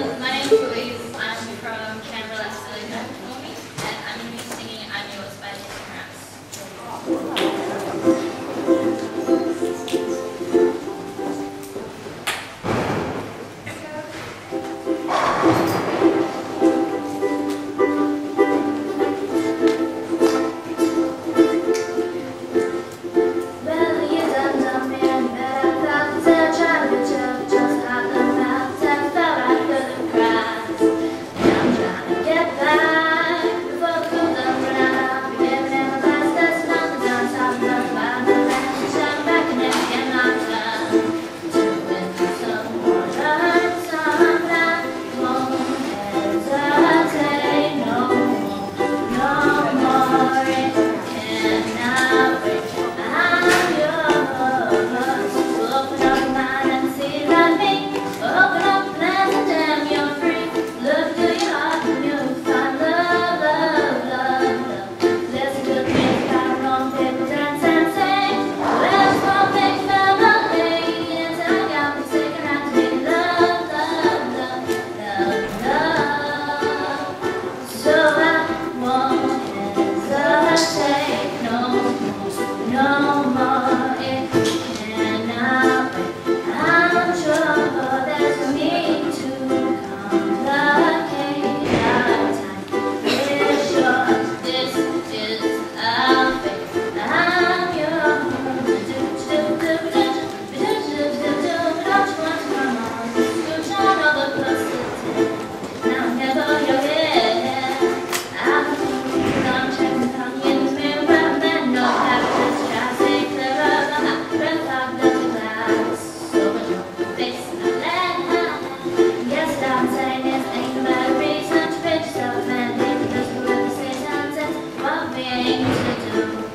My name Hashem. Thank you.